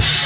you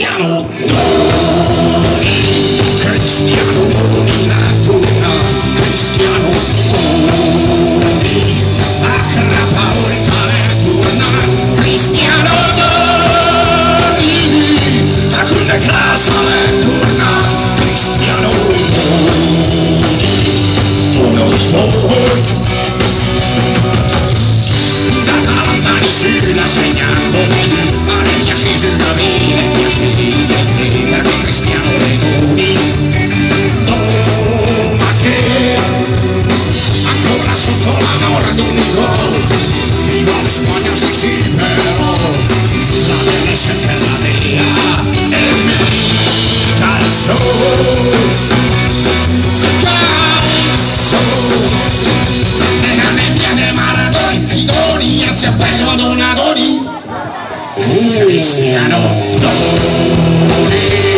Cristiano. Toni, Cristiano Toni, la tuna, Cristiano Toni, a Crapaolta è turna, Cristiano Toni, a Crunda Casa è turna, Cristiano Toni, uno di voi. Da Talandani si la segna come di scese da vine, piace lì del Peter, Cristiano e Oh, ma che ancora sotto la mora di un gol, mi vuole Spagna, sì sì, però la deve sempre la mia e me, calzone. Ooh. Mm -hmm. にしてやろうど